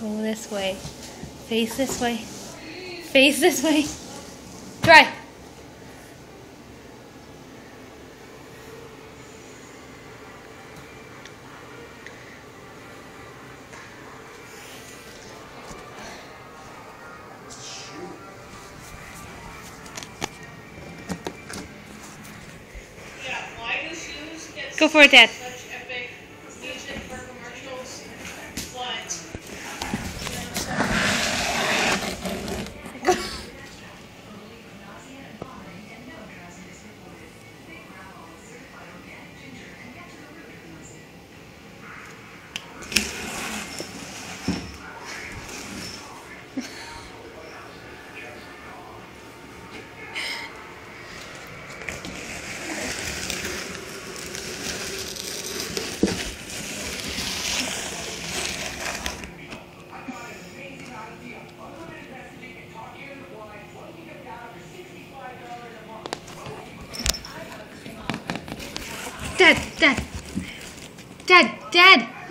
Go this way. Face this way. Face this way. Try. Go for it, Dad. Dad, Dad. Dad, Dad.